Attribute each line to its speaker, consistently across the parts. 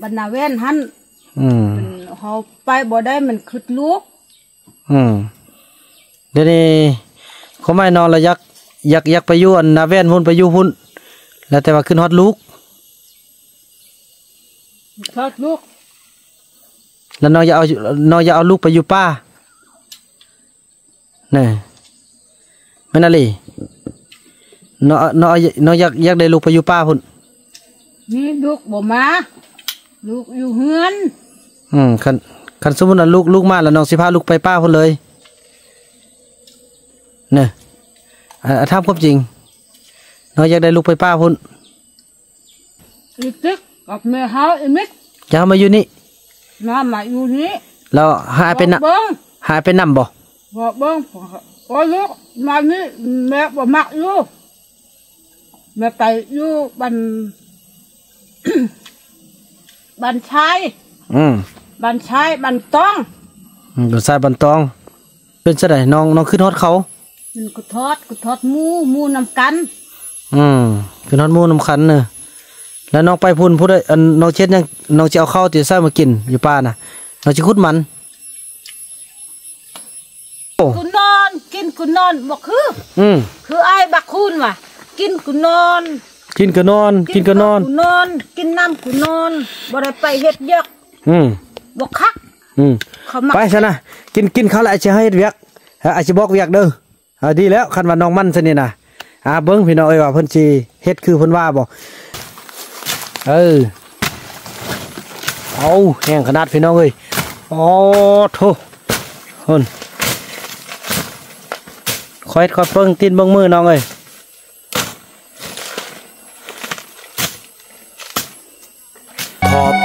Speaker 1: บรรณาเวนหัน
Speaker 2: อืม
Speaker 1: มันเฮาไปบ่ได้มันคึดลูก
Speaker 2: อืมเดี๋ยวนี้เขาไม่นอนแล้วอยากอยากอยากไปอยู่อันนาแว่นพุ่นไปอยู่พุ่นแล้วแต่ว่าขึ้นฮอดลูก
Speaker 1: ทอดลูก
Speaker 2: แล้วน้องอยากเอาน้องอยากเอาลูกไปอยู่ป้านี่แม่นอะไรน้องน้องน้องอยากอยากได้ลูกไปอยู่ป้าพุ่น
Speaker 1: นี่ลูกบ่มา ลูกอยู่เฮือน
Speaker 2: อืมคันคันสมมุติว่าลูกลูกมาแล้วน้องสิพาลูกไปป้าพุ่นเลยเนี่ยอ่าถามความจริงน้องอยากได้ลูกไปป้าพุ่น
Speaker 1: อีตึกกับแม่เฮาอีมิก
Speaker 2: อยากเอามาอยู่นี่
Speaker 1: น้ามาอยู่นี่
Speaker 2: แล้วหายไปนะ
Speaker 1: บอกเบิ่ง
Speaker 2: หายไปนำบ่
Speaker 1: บอกเบิ่งโอ้ลูกมานี่แม่บ่มักอยู่แม่ไปอยู่บัน บันชาย
Speaker 2: อืม
Speaker 1: บันชายบันต้อง
Speaker 2: อืมอยู่สายบันตอง เป็นจังไดน้องน้องขึ้นฮอดเขา
Speaker 1: มันก็ทอดก็ทอดหมูหมูนำกัน
Speaker 2: อืมขึ้นฮอดหมู่น้ำคันเน่ะแล้วน้องไปพุ่นผู้ใดอันน้องเช็ดยังน้องสิเอาข้าวที่ใส่มากินอยู่ป่าน่ะน้องสิขุดมันโอ้
Speaker 1: กูนอนกินกูนอนบอกคือ
Speaker 2: อืม
Speaker 1: คือไอ้บักคุณว่ะกินกูนอน
Speaker 2: กินก็นอน กินก็นอน
Speaker 1: กูนอน กินน้ำกูนอนบ่ได้ไปเฮ็ดเยอะ
Speaker 2: อืม
Speaker 1: บ่คัก
Speaker 2: อืม
Speaker 1: เขามัก
Speaker 2: ไปซะนะกินกินข้าวแล้วอาจจะให้เฮ็ดเวียกฮะอาจจะบอกเวียกเด้ออ่าดีแล้วคันว่าน้องมันซะนี่น่ะอ่าเบิ่งพี่น้องเอ้ยว่าเพิ่นสิเฮ็ดคือเพิ่นว่าบ่เออเอาแห้งขนาดพี่น้องเอ้ยโอ้โถเพิ่นคอยคอยเบิ่งตีนเบิ่งมือน้องเอ้ยขอบ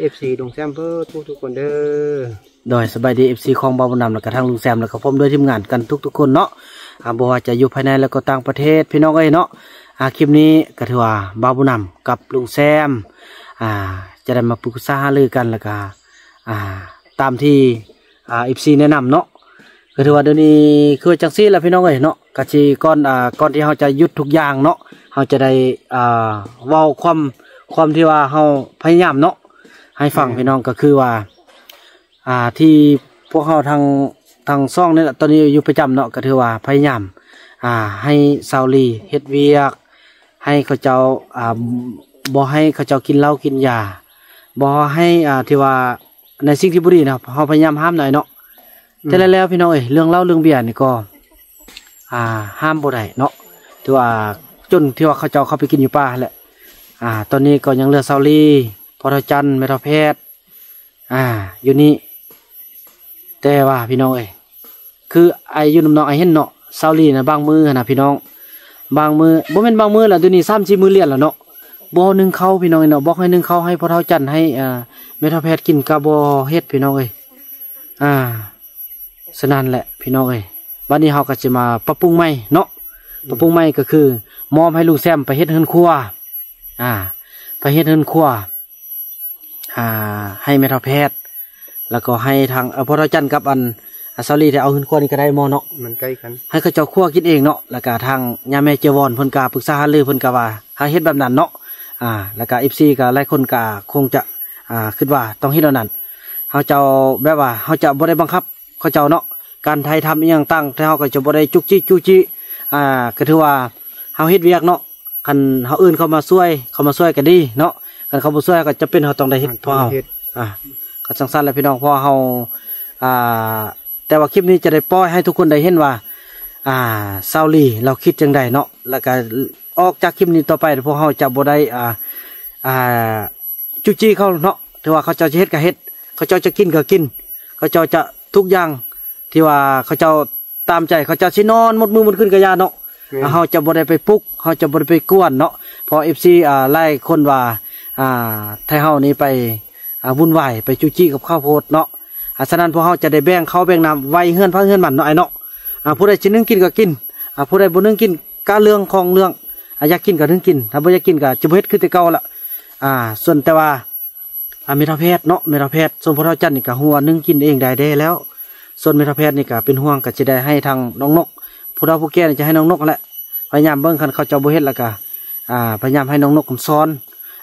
Speaker 3: เอฟซีดงแซมเพื่อทุกทุกคนเด้อ
Speaker 2: โดยสบายดีเอฟซีของบาวบุนำแล้วก็ทางลุงแซมแล้วก็พร้อมด้วยทีมงานกันทุกๆคนเนาะอาบ่ว่าจะอยู่ภายในแล้วก็ต่างประเทศพี่น้องเอ้ยเนาะอาคลิปนี้ก็ถือว่าบาวบุนำกับลุงแซมอ่าจะได้มาปรึกษาหารือกันแล้วก็อ่าตามที่อ่า FC แนะนำเนาะก็ถือว่าเดี๋ยวนี้คือจังซี่แหละพี่น้องเอ้ยเนาะก็สิก่อนอ่าก่อนที่เราจะหยุดทุกอย่างเนาะเราจะได้อ่าเว้าความความที่ว่าเราพยายามเนาะ ให้ฟังพี่น้องก็คือว่า อ่าที่พวกเขาทางทางซ่องนี่แหละตอนนี้อยู่ประจำเนาะก็ถือว่าพยายามอ่า ให้ซาวลีเฮ็ดเวียก ให้เขาเจ้าอ่าบ่ให้เขาเจ้ากินเหล้ากินยาบ่ให้อ่าที่ว่าในสิ่งที่บ่ดีนะครับเราพยายามห้ามหน่อยเนาะแต่แล้วแล้วพี่น้องเอ้ยเรื่องเหล้าเรื่องเบียร์นี่ก็ อ่า ห้ามบ่ได้เนาะที่ว่าจนที่ว่าเขาเจ้าเข้าไปกินอยู่ป่าแหละอ่า ตอนนี้ก็ยังเหลือซาวลี อทจันทร์เมทแพทย์อ่า อยู่นี่แต่ว่าพี่น้องเอ้ยคือไออยู่น้ำน้องไอเห็นเนาะเซาลีนะบางมือนะพี่น้อง บางมือบ่แม่นบางมือแหละตัวนี้ซ้ำชีมือเลียนแล้วเนาะบ่หนึ่งเข้าพี่น้องเอ้ยเนาะบอกให้หนึ่งเข้าให้พอเฒ่าจันทร์ให้อ่าเมทแพทย์กินกะบ่เฮ็ดพี่น้องเอ้ยอ่าฉะนั้นแหละพี่น้องเอ้ยวันนี้เฮาก็จะมาปรับปรุงใหม่เนาะปรับปรุงใหม่ก็คือ มอบให้ลุงแซมไปเฮ็ดเฮือนครัวอ่า ไปเฮ็ดเฮือนครัว อ่าให้เมทาแพทย์ แล้วก็ให้ทางเออพอเราจันทร์กับอันอาซาลีได้เอาขึ้นขั้วนี่ก็ได้หมอเนาะ
Speaker 3: มันใกล้กัน
Speaker 2: ให้เขาเจ้าขั้วกินเองเนาะแล้วก็ทางยาแม่เจวอนเพิ่นกาปรึกษาหารือเพิ่นกาว่าหาเฮ็ดแบบนั้นเนาะอ่า แล้วก็เอฟซีก็หลายคนก็คงจะอ่าคิดว่าต้องเฮ็ดแบบนั้นเขาเจ้าแบบว่าเขาจะบ่ได้บังคับเขาเจ้าเนาะการไทยทำอีหยังตั้งแต่เขาก็จะบ่ได้จุกจิจุกจิอ่าก็ถือว่าเฮาเฮ็ดเวียกเนาะคันเฮาอื่นเข้ามาช่วยเขามาช่วยก็ดีเนาะ คันเขาบ่ช่วยก็จะเป็นเฮาต้องได้เฮ็ดเพราะเฮา
Speaker 3: เฮ็ด
Speaker 2: อ่าก็สังสรรค์แหล้วพี่น้องเพอเฮาอ่า แต่ว่าคลิปนี้จะได้ปล่อยให้ทุกคนได้เห็นว่า อ่าเซาลีเราคิดจังใดเนาะแล้วก็ออกจากคลิปนี้ต่อไปพวกเฮาจะบ่ได้อ่าอ่าจุจี้เขาเนาะถือว่าเขาเจ้าจะเฮ็ดก็เฮ็ด เขาเจ้าจะกินก็กิน เขาเจ้าจะทุกอย่างที่ว่าเขาเจ้าตามใจเขาเจ้าสินอนหมดมือหมดขึ้นกระยาเนาะ
Speaker 3: แม่น
Speaker 2: เฮาจะบ่ได้ไปปลุกเฮาจะบ่ได้ไปกวนเนาะเพอ FC อ่าไล่คนว่า อ่าไทยเฮานี่ไปอ่าวุ่นวายไปจุจี้กับข้าวโพดเนาะอ่าฉะนั้นพวกเฮาจะได้แบ่งข้าวแบ่งน้ำไว้เฮือนพักเฮือนมันเนาะไอ้เนาะอ่าผู้ใดสินึงกินก็กินอ่าผู้ใดบ่นึงกินก็เรื่องของเรื่องอ่าอยากกินก็ถึงกินถ้าบ่อยากกินก็จะบ่เฮ็ดคือแต่เก่าละอ่า ส่วนแต่ว่าอ่าเมทาแพทย์เนาะเมทาแพทย์ส่วนพวกเราจันนี่ก็หัวนึงกินเองได้ได้แล้ว ส่วนเมทาแพทย์นี่ก็เป็นห่วงก็จะได้ให้ทางน้องนกผู้เราผู้แก่นี่จะให้น้องนกแหละพยายามเบิ่งคันเขาเจ้าบ่เฮ็ดล้วก็อ่าพยายามให้น้องนกคำสอน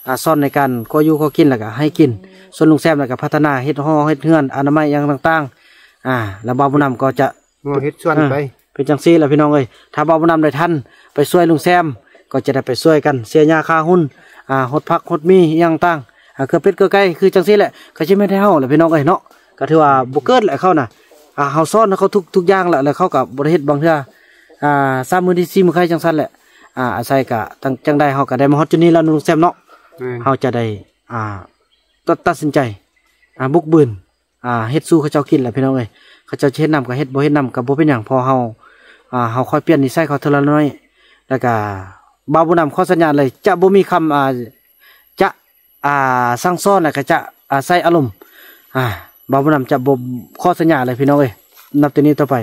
Speaker 2: อ่าสอนในการก็อยู่ก็กินแล้วก็ให้กิน ส่วนลุงแซมแล้วก็พัฒนาเฮ็ดห้อเฮ็ดเฮือนอนามัยอย่างต่างๆ อ่า แล้วบ่าวบุญนำก็จะ
Speaker 3: งอเฮ็ดส่วนไป
Speaker 2: เป็นจังซี่แหละพี่น้องเอ้ยถ้าบ่าวบุญนำได้ทันไปช่วยลุงแซมก็จะได้ไปช่วยกันเสียยาค่าหุ้นอ่าหดพักหดมีอหย่างต่างอ่าคือเป็ดคือไก่คือจังซี่แหละก็สิไม่ได้เฮาแหละพี่น้องเอ้ยเนาะก็ถือว่าบ่เกิดแหละเขาน่ะอ่าเฮาสอนเขาทุกทุกอย่างแหละแล้วเขาก็บ่ได้เฮ็ดบางเทื่ออ่าสามมื้อที่สี่มื้อใครจังซั่นแหละอ่าอาศัยก็ตั้งจังได้เฮาก็ได้มาฮอดจุดนี้แล้วลุงแซมเนาะ
Speaker 3: แม่น
Speaker 2: เขาจะได้อ่าตัดตัดสินใจอ่าบุกบืนอ่าเฮ็ดสู้เขาเจ้ากินแหละพี่น้องเอ้ยเขาเจ้าเฮ็ดนำก็เฮ็ดบ่เฮ็ดนำก็บ่เป็นหยังพอเฮาอ่าเฮาค่อยเปลี่ยนนิสัยเขาเทอละน้อย แล้วก็บ่าวบ่นำข้อสัญญาเลย จะบ่มีคำอ่าจะอ่าสั่งสอนแล้วก็จะอ่าใส่อารมณ์อ่าบ่าวบ่นำจะบ่ข้อสัญญาเลยพี่น้องเอ้ยนับแต่นี้ต่อไป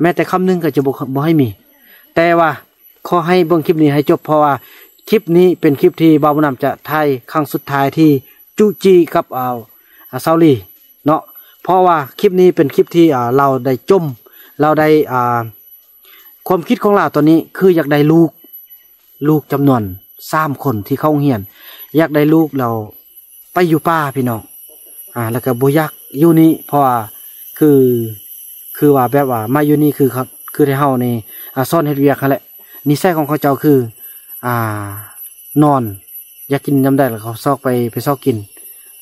Speaker 2: แม้แต่คำหนึงก็จะบ่บ่ให้มี แต่ว่าขอให้เบิ่งคลิปนี้ให้จบเพราะว่า ลิปนี้เป็นคลิปที่บ่าวบุญนำจะถ่ายครั้งสุดท้ายที่จูจีกับอ่าอ่าซาลีเนาะเพราะว่าคลิปนี้เป็นคลิปที่อ่าเราได้จม เราได้อ่าความคิดของเราตอนนี้คืออยากได้ลูกลูกจำนวนสามคนที่เข้าเรียน อยากได้ลูกเราไปอยู่ป่าพี่น้องอ่าแล้วก็บ่อยากอยู่นี่เพราะว่าคือคือว่าแบบว่ามาอยู่นี่คือครับคือที่เฮานี่อ่าซ่อนเฮ็ดเวียกนั่นแหละนิสัยของเขาเจ้าคือ อ่า นอน อยากกินยำได้แล้วเขาซอกไปไปซอกกิน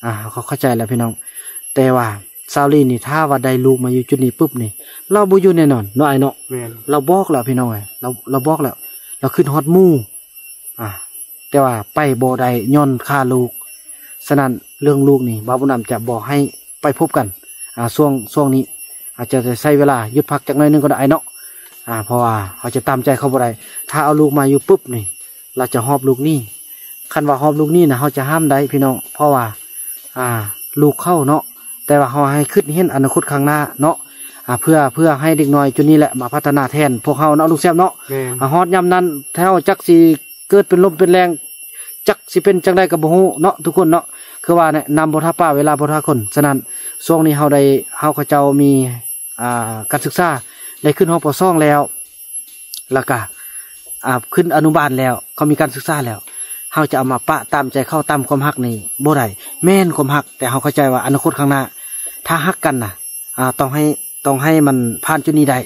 Speaker 2: อ่า เขาเข้าใจแล้วพี่น้อง แต่ว่าซาวลีนี่ถ้าว่าได้ลูกมาอยู่จุดนี้ปุ๊บนี่ เราบ่อยู่แน่นอนเนาะไอ้เนาะ
Speaker 3: แม่น
Speaker 2: เราบอกแล้วพี่น้องเอ้ยเราเราบอกแล้ว เราขึ้นฮอดหมู่อ่า แต่ว่าไปบ่ได้ย้อนค่าลูกฉะนั้นเรื่องลูกนี่บ่าวบุญนำจะบอกให้ไปพบกัน อ่าช่วงช่วงนี้ อาจจะใช้เวลาหยุดพักจากหน่อยหนึงก็ได้เนาะอ่าเพราะว่าเขาจะตามใจเขาบ่ได้ถ้าเอาลูกมาอยู่ปุ๊บนี่ เราจะหอบลูกนี่คันว่าหอบลูกนี่นะเขาจะห้ามได้พี่น้องเพราะว่า อ่า ลูกเข้าเนาะแต่ว่าเขาให้ขึ้นเห็นอนาคตข้างหน้าเนาะอ่าเพื่อเพื่อให้เด็กน้อยจุดนี้แหละมาพัฒนาแทน พวกเขาเนาะลูกแซมเนาะ
Speaker 3: แม่น
Speaker 2: อาฮอดยามนั้นแถวจักสิเกิดเป็นลมเป็นแรงจักสิเป็นจังไดกับบ่ฮู้เนาะทุกคนเนาะคือว่าเนี่ยนำบ่ทับป้าเวลาบ่ทับคนฉะนั้นช่วงนี้เฮาได้เฮาเขาเจ้ามีอ่าการศึกษาได้ขึ้นห้องปสองแล้วแล้วก็อ่า ขึ้นอนุบาลแล้ว เขามีการศึกษาแล้วเฮาจะเอามาปะตามใจเข้าตามความฮักนี่บ่ได้แม่นความฮัก แต่เฮาเข้าใจว่าอนาคตข้างหน้า ถ้าฮักกันนะอ่าต้องให้ต้องให้มันผ่านจุดนี้ได้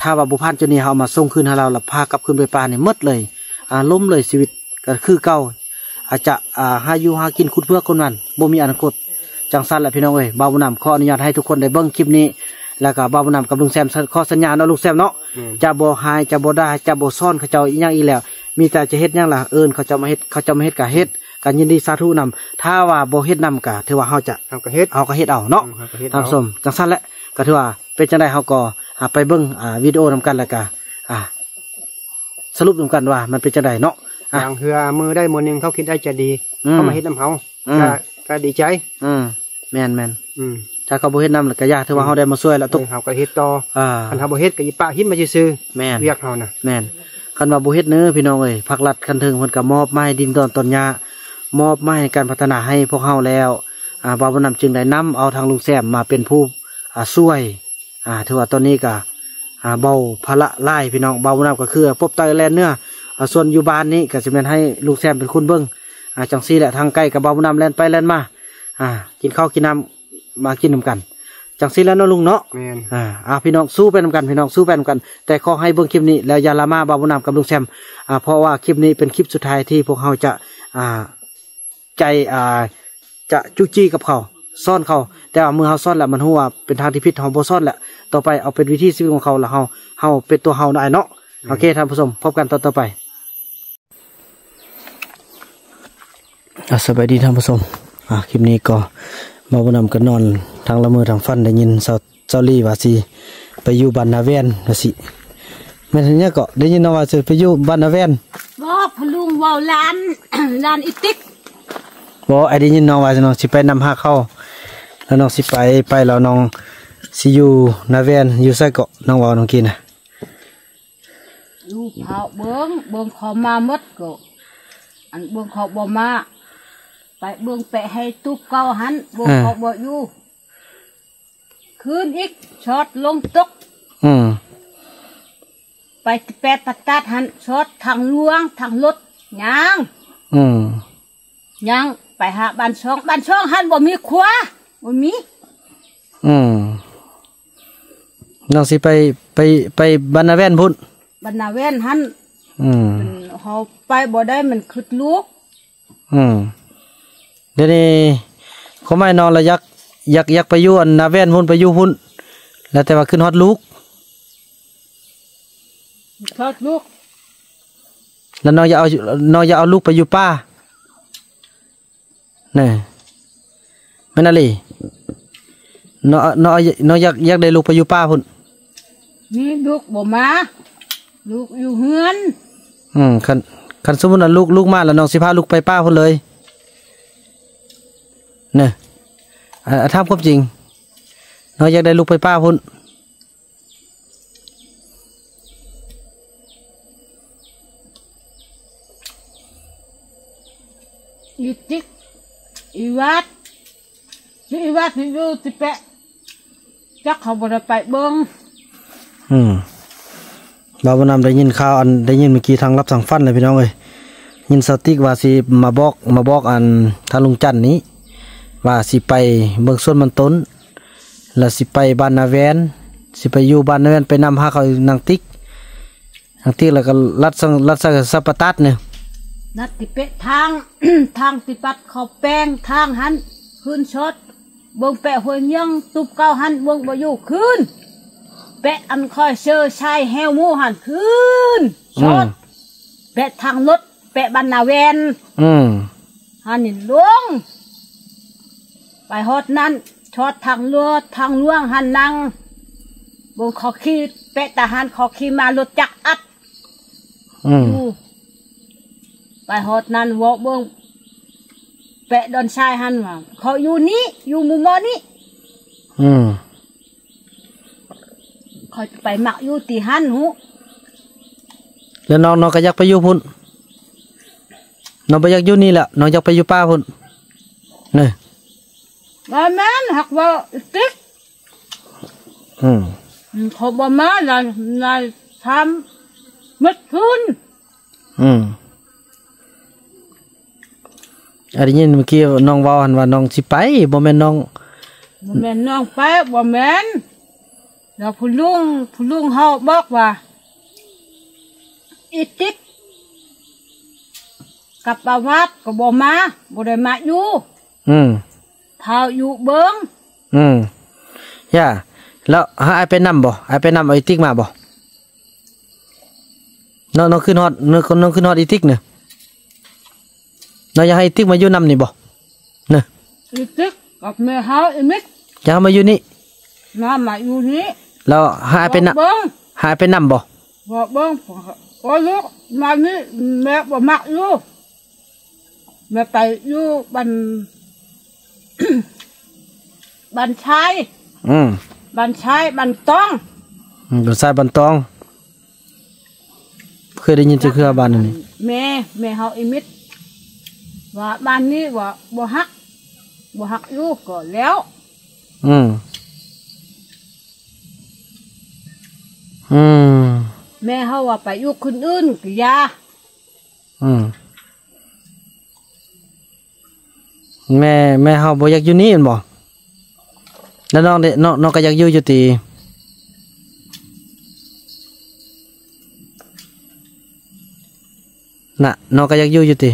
Speaker 2: ถ้าว่าบุพานจุดนี้เขามาส่งคืนให้เราแล้วพากลับคืนไปป่าเนี่ยมดเลยอ่าล้มเลยชีวิตก็คือเก่าอาจจะอ่าหาอยู่หากินคุณเพื่อคนนั้นบ่มีอนาคตจังสั้นแหละพี่น้องเอ้ยบ่าวบุญนำขออนุญาตให้ทุกคนได้เบิ่งคลิปนี้ แล้วก็บ่าวบุญนำกับลุงแซมขอสัญญาเนาะลุงแซมเนาะ
Speaker 3: อืม
Speaker 2: จะบ่หายจะบ่ได้จะบ่ซ่อนเขาเจ้าอีหยังอีแล้ว มีแต่จะเฮ็ดหยังล่ะเอิ้นเขาเจ้ามาเฮ็ดเขาเจ้ามาเฮ็ดก็เฮ็ดกันยินดีสาธุนำถ้าว่าบ่เฮ็ดนำก็ถือว่าเฮาจะ
Speaker 3: เอาก็เฮ็ด
Speaker 2: เอาก็เฮ็ดเอาเนาะ
Speaker 3: เอาก็เฮ็ด
Speaker 2: ตาม
Speaker 3: เอา
Speaker 2: สมจังสั้นแหละก็ถือว่าเป็นจังไดเฮาก็อ่าไปเบิ่งอ่าวิดีโอนำกันแล้วก็อ่าสรุปนำกันว่ามันเป็นจังไดเนาะ
Speaker 3: อ
Speaker 2: อะ
Speaker 3: ย่างเฮือมือได้มือหนึงเขาคิดได้จะดี
Speaker 2: อืม
Speaker 3: เขามาเฮ็ดน้ำเฮา
Speaker 2: อืม
Speaker 3: ก็ก็ดีใจ
Speaker 2: อืมแม่นแม่น
Speaker 3: อืม
Speaker 2: ถ้าเขาบ่เฮ็ดนำแล้วก็ยากถือว่าเฮาได้มาช่วยแล้ว
Speaker 3: ตุ
Speaker 2: ตุ
Speaker 3: ก
Speaker 2: ก
Speaker 3: เฮาก็เฮ็ดต่อ
Speaker 2: อ่า
Speaker 3: คันเฮาบ่เฮ็ดก็อีปะหินมาซื่อ
Speaker 2: แม่น
Speaker 3: ๆเรียกเฮาน่ะ
Speaker 2: แม่นคันว่าบ่เฮ็ดเนื้อพี่น้องเอ้ยภาครัฐคันถึงเพิ่นก็มอบไม้ดินดอนต้นหญ้ามอบไม้ให้การพัฒนาให้พวกเฮาแล้วอ่าบ่าวบุญนำจึงได้นํเอาทางลุงแซมมาเป็นผู้อ่าช่วยอ่าถือว่าตอนนี้ก็อ่าเบาภาระหลายพี่น้องบ่าวบุญนำก็คือพบไตแลนเนื้ออ่าส่วนอยู่บ้านนี้ก็สิแม่นให้ลุงแซมเป็นคนเบิ่งอ่าจังซี่แหละทางใกล้กับบ่าวบุญนำแล่นไปแล่นมาอ่ากินข้าวกินน้ำ มากินนํกันจังซี่แล้วเนาะลุงเนาะ
Speaker 3: แม่น
Speaker 2: อ่าอ่าพี่น้องสู้ไปนำกันพี่น้องสู้ไปนำกัน แต่ขอให้เบิ่งคลิปนี้แล้วอย่าละมาบาบุญนำกับลุงแซมอ่าเพราะว่าคลิปนี้เป็นคลิปสุดท้ายที่พวกเขาจะอ่าใจอ่าจะจุจี้กับเขาซ่อนเขาแต่ว่าเมื่อเขาซ่อนแล้วมันหัวาเป็นทางที่ผิดเขาบ่ซ่อนแหละต่อไปเอาเป็นวิธีชีวิตของเขาแล้วเขาเขาเป็นตัวเขาได้เนาะโอเคท่านผู้ชมพบกันตอนต่อไปอ่าสบายดีท่านผู้ชมอ่าคลิปนี้ก็ บาบุญนำก็นอนทางละเมอทางฟันได้ยินเซาเจ้าลี่ว่าสิไปอยู่บ้านนาแวนว่าสิแม่นเนี่ยก็ได้ยินนะว่าสิไปอยู่บ้านนาแวน
Speaker 1: บอกพลุงเว่าลานลานอิติก
Speaker 2: บ่ไอ้ได้ยินน้องว่าสิน้องสิไปนำหาเข้าแล้วน้องสิไปไปแล้วน้องสิอยู่นาแวนอยู่ไสเกาะน้องเว้าน้องกินน่ะ
Speaker 1: อยู่เผาเบิ้งเบิ้งเขามาหมดก็อันเบิ้งเขาบ่มา ไปเบิ้งแปะให้ตุ๊บเก่าหันเบิ้งเขาบ่อยู่คืนอีกช็อตลงตก
Speaker 2: อืม
Speaker 1: ไปแปะตัดตัดหันช็อตทางลวงทางรถยาง
Speaker 2: อืม
Speaker 1: ยางไปหาบ้านช่องบ้านช่องหันบ่มีครัวบ่มี
Speaker 2: อืมน้องสิไปไปไปบ้านนาแวนพุ่น
Speaker 1: บรรณาเวนหัน
Speaker 2: อืม
Speaker 1: มันเขาไปบ่ได้มันคืดลูก
Speaker 2: อืม เดี๋ยวนี้เขาไม่นอนแล้วอยากอยากอยากไปอยู่อันนาแวนพุ่นไปอยู่พุ่นแล้วแต่ว่าขึ้นฮอดลูก
Speaker 1: ทอดลูก
Speaker 2: แล้วน้องอยากเอาน้องอยากเอาลูกไปอยู่ป้านี่แม่นอะไรน้องน้องน้องอยากอยากได้ลูกไปอยู่ป้าพุ่น
Speaker 1: มีลูกบ่มาลูกอยู่เฮือน
Speaker 2: อืมคันคันสมมุติว่าลูกลูกมาแล้วน้องสิพาลูกไปป้าพุ่นเลย เนี่ยอ่าถามความจริงน้องอยากได้ลูกไปป้าพุ่น
Speaker 1: อีติ๊กอีวัดนี่อีวัดที่อยู่ที่แปะจักเขาบ่ได้ไปเบิ่ง
Speaker 2: อืมบาวบุญนำได้ยินข่าวอันได้ยินเมื่อกี้ทางรับสั่งฟันเลยพี่น้องเอ้ยยินสติกว่าสิมาบอกมาบอกอันทางลุงจันทร์นี้ ว่าสิไปเบิ่งสวนมันต้นแล้วสิไปบ้านนาแวนสิไปอยู่บ้านนาแวนไปนำหาเขานางติ๊กนางติ๊กแล้วก็รัดสังรัดสังสัปปะตัดเนี่ย
Speaker 1: นัดที่เปะทาง ทางที่ปัดเขาแป้งทางหันคืนช็อตเบิ่งแปะหัวยังตุบเก้าหันเบิ่งบ่อยู่คืนแปะอันคอยเชอชายแฮวหมูหันคืนช็อตแปะทางรถแปะบรรณาเวน
Speaker 2: อืม
Speaker 1: หันนี่ลง ไปฮอดนั้นช็อตทางเรือทางล่วงหันนังบงขอขี่แปะทหารขอขี่มารถจักรอัด
Speaker 2: อืม
Speaker 1: อยู่ไปฮอดนั้นวอกเบิ้งแปะดอนชายหันว่าเขาอยู่นี่อยู่หมุมมอนี้
Speaker 2: อืม
Speaker 1: เขาจะไปหมักอยู่ตีหันหู
Speaker 2: แล้วน้องน้องก็อยากไปอยู่พุ่นน้องไปอยากอยู่นี่แหละน้องอยากไปอยู่ป้าพุ่นนี่
Speaker 1: ว่าแม่นหักว่าติ๊ก
Speaker 2: อืม
Speaker 1: เขาบอกมาน่ะนายทำมัดคืน
Speaker 2: อืมอันนี้เมื่อกี้น้องเว่าหันว่าน้องสิไปบ่แม่นน้อง
Speaker 1: บ่แม่นน้องไปบ่แม่นแล้วผู้ลุงผู้ลุงเฮาบอกว่าอีติ๊กกับประวัติก็บ่มาบ่ได้มาอยู่
Speaker 2: อืม
Speaker 1: เท้าอยู่เบิง
Speaker 2: อืมย่าแล้วหาไอไปนำบ่ไอไปนำเอาอีติ๊กมาบ่น้องน้องขึ้นฮอดน้องน้องขึ้นฮอดอีติ๊กเนี่ยน้องอยากให้อีติ๊กมาอยู่นำนี่บ่เนี่ย
Speaker 1: อีติ๊กกับแม่เฮาอีมิก
Speaker 2: อยากให้มาอยู่นี่
Speaker 1: มามาอยู่นี่
Speaker 2: แล้วหาไอไปน
Speaker 1: เบิงำ
Speaker 2: หาไอไปนำบ่
Speaker 1: บ่เบิงโอ้ลูกมานี่แม่บ่มักอยู่แม่ไปอยู่บัน บันชาย
Speaker 2: อืม
Speaker 1: บันชายบันต้อง
Speaker 2: อืมเป็นสายบันตองเคยได้ยินชื่อเครือบ้านอันนี้
Speaker 1: แม่แม่เฮาอีมิดว่าบ้านนี้ว่าบ่ฮักบ่ฮักลูกก็แล้ว
Speaker 2: อืมอืม
Speaker 1: แม่เฮาว่าไปอยู่คนอื่นก็อยา
Speaker 2: อืม แม่แม่เฮาบ่อยากอยู่นี่แม่นบ่แล้วน้องเด้น้องน้องก็อยากอยู่อยู่ติน่ะน้องก็อยากอยู่อยู่ติ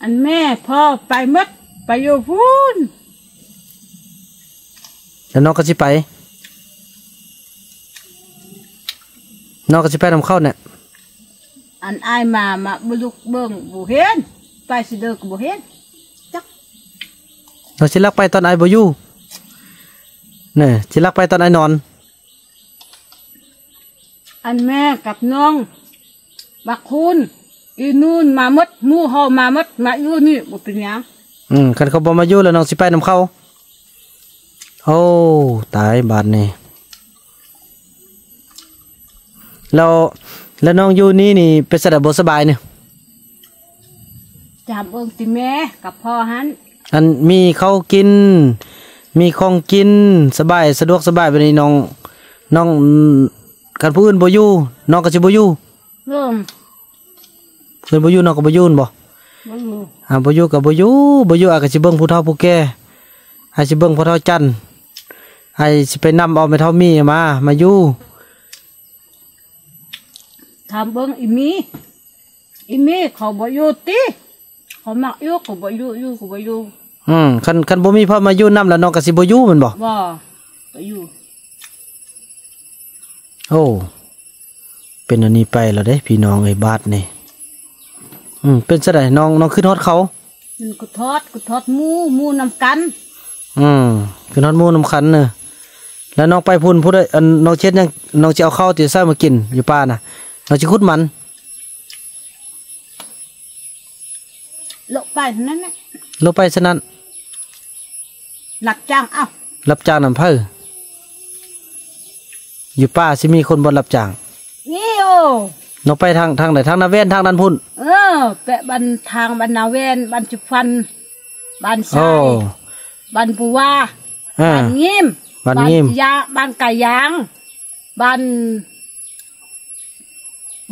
Speaker 1: อันแม่พ่อไปหมดไปอยู่พูน
Speaker 2: แล้วน้องก็สิไปน้องก็สิไปนำเข้าเนี่ย
Speaker 1: อันอายมามาบ่ลุกเบิ่งบ่เห็นไปสิเด้อก็บ่เห็นจัก
Speaker 2: เราสิลักไปตอนไอ้บ่อยู่เนี่ยสิลักไปตอนไอ้นอน
Speaker 1: อันแม่กับน้อง บักคุณอีนู่นมาหมดหมู่เฮามาหมดมาอยู่นี่บ่เป็นหยัง
Speaker 2: อืมคันเขาบ่มาอยู่แล้วน้องสิไปนำเขาโอ้ตายบาดนี่แล้วแล้วน้องอยู่นี่นี่เป็นสะดบ่สบายเนี่ย
Speaker 1: จามเอิงติแม่กับพ่อหัน
Speaker 2: อันมีข้าวกิน มีของกินสบายสะดวกสบายไปนี่น้องน้องกันผู้อื่นบ่อยู่น้องก็สิบ่อยู่
Speaker 1: เริ่ม
Speaker 2: เพิ่นบ่อยู่น้องก็บ่อยู่นั่นบ่
Speaker 1: บ่อยู่
Speaker 2: อ่าบ่อยู่ก็บ่อยู่บ่อยู่อาจก็สิเบิ่งผู้เฒ่าผู้แก่อาจสิเบิ่งผู้เฒ่าจันทร์อาจสิไปนำเอาแม่เฒ่ามีมา มาอยู่
Speaker 1: ถามเบิ่งอีมีอีมีเขาบ่อยู่ติเขามักอยู่เขาบ่อยู่อยู่เขาบ่อยู่
Speaker 2: อืมคันคันบ่มีพ่อมาอยู่นํแล้วน้องก็สิบ่อยู่แม่นบ่
Speaker 1: บ่บ่อยู่
Speaker 2: โอ้เป็นอันนี้ไปแล้วเด้ พี่น้องเอ้ยบาดนี่อืมเป็นซะได้น้องน้องขึ้นฮอดเขา
Speaker 1: มันก็ทอดก็ทอดหมูหมูนำกัน
Speaker 2: อืมขึ้นฮอดหมู่นำคันเน่ะแล้วน้องไปพุ่นผู้ใดอันน้องเช็ดยังน้องสิเอาข้าวที่ใส่มากินอยู่ป่าน่ะน้องสิขุดมัน
Speaker 1: ลกไปเท่านั้นแหละ
Speaker 2: ลงไปฉะนั้น
Speaker 1: หลักจ้างเอ้า
Speaker 2: รับจ้างนำเภออยู่ป่าสิมีคนบ่รับจ้าง
Speaker 1: นี่โอ้
Speaker 2: น้องไปทางทางไหนทางนาเวนทางนั้นพุ่น
Speaker 1: เออแปะบันทางบันนาเวนบันจุฟันบัน
Speaker 2: โอ้
Speaker 1: ชายบันปูว่า
Speaker 2: อ่า
Speaker 1: บันงิม
Speaker 2: บ้านงิ้ม
Speaker 1: ยาบันไก่ยางบัน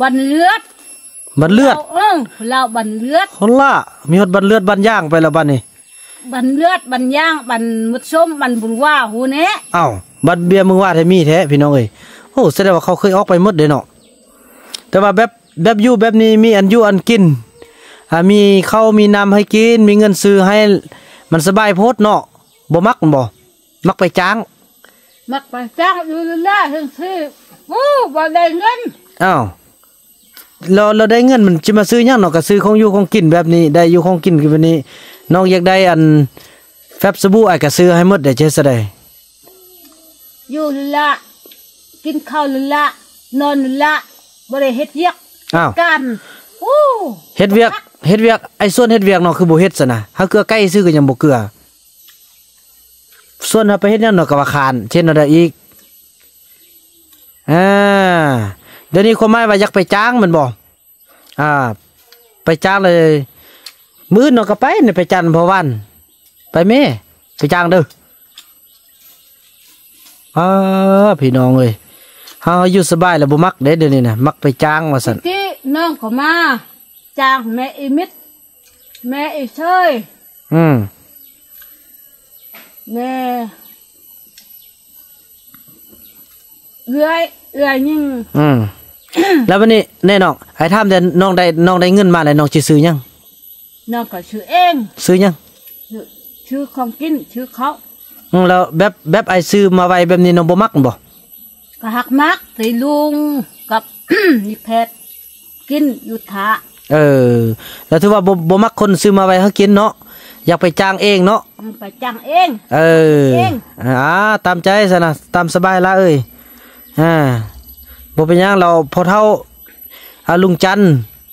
Speaker 1: บันเลือด
Speaker 2: บันเลือด
Speaker 1: ราเออเราบันเลือด
Speaker 2: คนละมีฮอดบันเลือดบันย่างไปแล้วบัดนี้
Speaker 1: บันเลือดบันย่างบันมุดส้มบันบุญว่าหูเนะ
Speaker 2: อ้าวบัดเบียร์มึงว่าให้มีแท้พี่น้องเอ้ยโอ้แสดงว่าเขาเคยออกไปหมดเด้เนาะแต่ว่าแบบแบบอยู่แบบนี้มีอันอยู่อันกินอ่ามีข้าวมีน้ำให้กิน มีเงินซื้อให้มันสบายโพดเนาะบ่มักมันบ่มักไปจ้าง
Speaker 1: มักไปจ้างอยู่ละถึงที่โอ้บ่ได้เงิน
Speaker 2: อ้าวเราเราได้เงินมันจะมาซื้อหยังเนาะก็ซื้อของอยู่ของกินแบบนี้ ได้อยู่ของกินแบบนี้ น้องอยากได้อันแฟบสบู่อ้ายก็ซื้อให้หมดได้เจ๊ซะได้
Speaker 1: อยู่ละกินข้าวละนอนละบ่ได้เฮ็ดเวียก
Speaker 2: อ้าว
Speaker 1: กันโอ้
Speaker 2: เฮ็ดเวียกเฮ็ดเวียกไอ้ส่วนเฮ็ดเวียกเนาะคือบ่เฮ็ดซะนะถ้าเกลือไก่ซื้อก็ยังบ่เกลือส่วนถ้าไปเฮ็ดหยังเนาะก็ว่าคานเช่นอะไรอีกอ่าเดี๋ยวนี้ความหมายว่าอยากไปจ้างแมันบ่อ่า ไปจ้างเลย มื้อเนาะก็ไปนี่ไปจันทร์พอวัน ไปแม่ไปจ้างเด้ออ่าพี่น้องเอ้ยเฮาอยู่สบายแล้วบ่มักเด้เดี๋ยวนี้น่ะมักไปจ้างว่าซั่น
Speaker 1: ที่น้องเขามาจ้างแม่อีมิดแม่อีเชย
Speaker 2: อืม
Speaker 1: แม่เอื้อยเอื้อยยิ่ง
Speaker 2: อืมแล้ววันนี้แน่น้องไอ้ถามแต่น้องได้น้องได้เงินมาแล้วน้องสิซื้อหยัง
Speaker 1: น้องก็ชื่อเอง
Speaker 2: ซื้อหยัง
Speaker 1: ชื่อชื่อของกินชื่อเขา
Speaker 2: อืมแล้วแบบแบบไอ้ซื้อมาไว้แบบนี้น้องบ่มักบ่
Speaker 1: ก็หักมักสีลุงกับนี่แพทย์กินอยู่ทะ
Speaker 2: เออ แล้วถือว่าบ่บ่มักคนซื้อมาไว้ให้กินเนาะอยากไปจ้างเองเนาะ
Speaker 1: มันไปจ้างเอง
Speaker 2: เออ
Speaker 1: เอง
Speaker 2: อ่าตามใจซะนะตามสบายละเอ้ยอ่าบ่เป็นหยังเราพอเท่าอาลุงจันทร์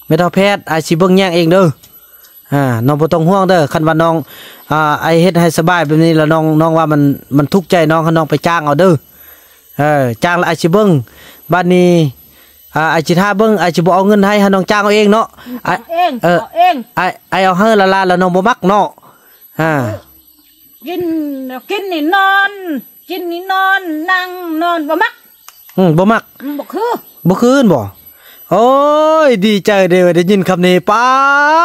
Speaker 2: แม่เท่าแพทย์อาสิเบิ่งแย่งเองเด้อ อ่าน้องบ่ต้องห่วงเด้อคันว่าน้องอ่าไอเฮ็ดให้สบายแบบนี้แล้วน้องน้องว่ามันมันทุกข์ใจน้องคันน้องไปจ้างเอาเด้อเออจ้างแล้วอาสิเบิ่งบัดนี้อ่าอาสิท่าเบิ่งอาสิบ่เอาเงินให้ให้น้องจ้างเอาเองเนาะไอ
Speaker 1: เอาเอง
Speaker 2: เออ
Speaker 1: เอาเอง
Speaker 2: ไอไอเอาเฮอละลาแล้วน้องบ่มักเนาะอ่า
Speaker 1: กินกินนี่นอนกินนี่นอนนั่งนอนบ่มัก
Speaker 2: อืมบ่มัก
Speaker 1: มันบ่คือ
Speaker 2: บ่คืนบ่ โอ้ยดีใจเด้อได้ยินคำนี้ปา